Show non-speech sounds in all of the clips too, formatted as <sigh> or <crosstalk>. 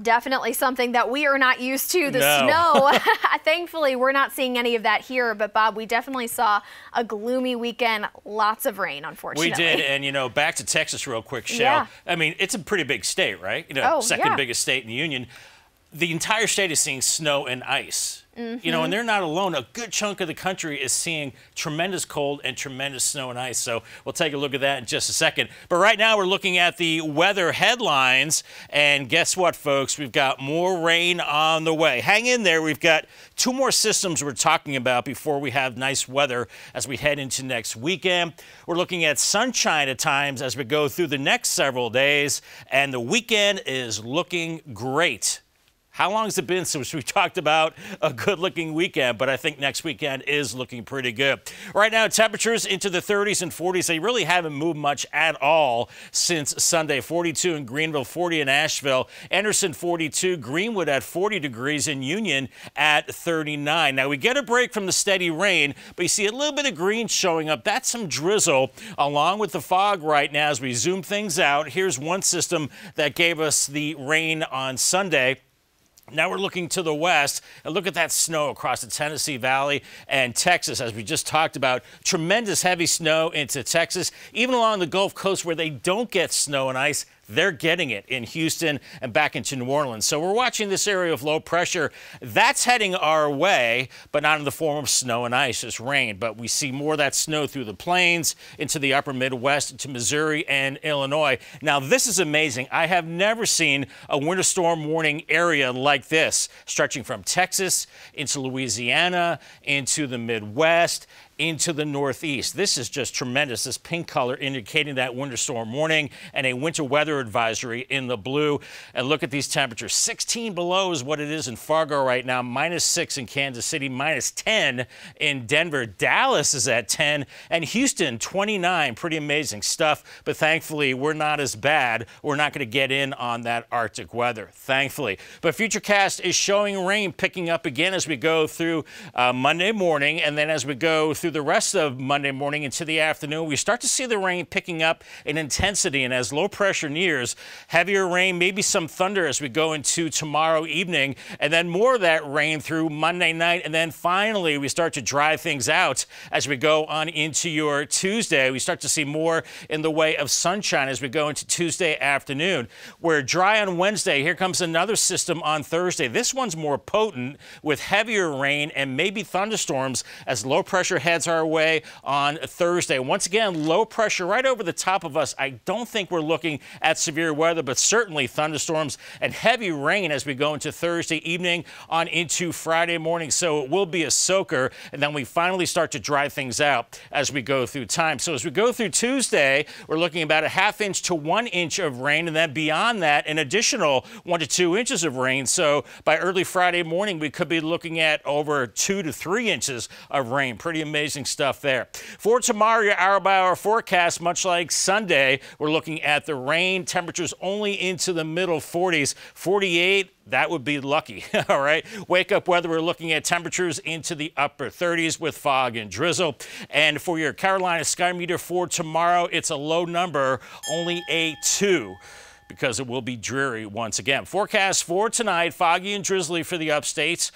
Definitely something that we are not used to, the No. snow. <laughs> <laughs> Thankfully, we're not seeing any of that here. But, Bob, we definitely saw a gloomy weekend, lots of rain, unfortunately. We did, and you know, back to Texas real quick, Shell. Yeah. I mean, it's a pretty big state, right? You know, Oh, second yeah. biggest state in the union. The entire state is seeing snow and ice. You Mm-hmm. know, and they're not alone. A good chunk of the country is seeing tremendous cold and tremendous snow and ice. So we'll take a look at that in just a second. But right now, we're looking at the weather headlines. And guess what, folks? We've got more rain on the way. Hang in there. We've got two more systems we're talking about before we have nice weather as we head into next weekend. We're looking at sunshine at times as we go through the next several days. And the weekend is looking great. How long has it been since we <laughs> talked about a good looking weekend? But I think next weekend is looking pretty good. Right now, temperatures into the 30s and 40s. They really haven't moved much at all since Sunday. 42 in Greenville, 40 in Asheville, Anderson 42, Greenwood at 40 degrees, and Union at 39. Now, we get a break from the steady rain, but you see a little bit of green showing up. That's some drizzle along with the fog right now as we zoom things out. Here's one system that gave us the rain on Sunday. Now we're looking to the west and look at that snow across the Tennessee Valley and Texas, as we just talked about. Tremendous heavy snow into Texas, even along the Gulf Coast where they don't get snow and ice. They're getting it in Houston and back into New Orleans. So we're watching this area of low pressure. That's heading our way, but not in the form of snow and ice, just rain. But we see more of that snow through the plains into the upper Midwest, into Missouri and Illinois. Now, this is amazing. I have never seen a winter storm warning area like this, stretching from Texas into Louisiana, into the Midwest, into the Northeast. This is just tremendous. This pink color indicating that winter storm warning and a winter weather advisory in the blue. And look at these temperatures. 16 below is what it is in Fargo right now, minus 6 in Kansas City, minus 10 in Denver. Dallas is at 10 and Houston 29. Pretty amazing stuff. But thankfully, we're not as bad. We're not going to get in on that Arctic weather, thankfully. But Futurecast is showing rain picking up again as we go through uh, Monday morning and then as we go through the rest of Monday morning into the afternoon, we start to see the rain picking up in intensity. And as low pressure nears, heavier rain, maybe some thunder as we go into tomorrow evening, and then more of that rain through Monday night. And then finally, we start to dry things out as we go on into your Tuesday. We start to see more in the way of sunshine as we go into Tuesday afternoon. We're dry on Wednesday. Here comes another system on Thursday. This one's more potent with heavier rain and maybe thunderstorms as low pressure heads our way on Thursday. Once again, low pressure right over the top of us. I don't think we're looking at severe weather, but certainly thunderstorms and heavy rain as we go into Thursday evening on into Friday morning. So it will be a soaker, and then we finally start to dry things out as we go through time. So as we go through Tuesday, we're looking about a half inch to one inch of rain, and then beyond that, an additional one to two inches of rain. So by early Friday morning, we could be looking at over two to three inches of rain. Pretty amazing stuff there. For tomorrow, your hour by hour forecast, much like Sunday, we're looking at the rain temperatures only into the middle 40s, 48. That would be lucky. <laughs> All right. Wake up weather, we're looking at temperatures into the upper 30s with fog and drizzle. And for your Carolina sky meter for tomorrow, it's a low number, only a two because it will be dreary once again. Forecast for tonight, foggy and drizzly for the upstates.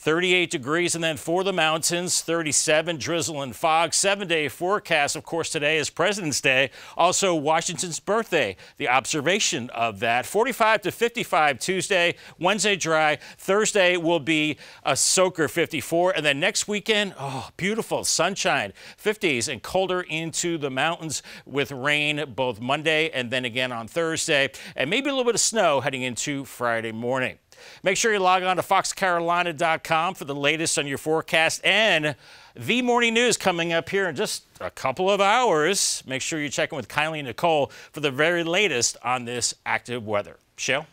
38 degrees, and then for the mountains, 37 drizzle and fog. Seven day forecast. Of course, today is President's Day, also Washington's birthday. The observation of that 45 to 55 Tuesday, Wednesday dry. Thursday will be a soaker 54, and then next weekend, oh, beautiful sunshine 50s and colder into the mountains with rain both Monday and then again on Thursday, and maybe a little bit of snow heading into Friday morning. Make sure you log on to foxcarolina.com for the latest on your forecast and the morning news coming up here in just a couple of hours. Make sure you check in with Kylie and Nicole for the very latest on this active weather. Shell?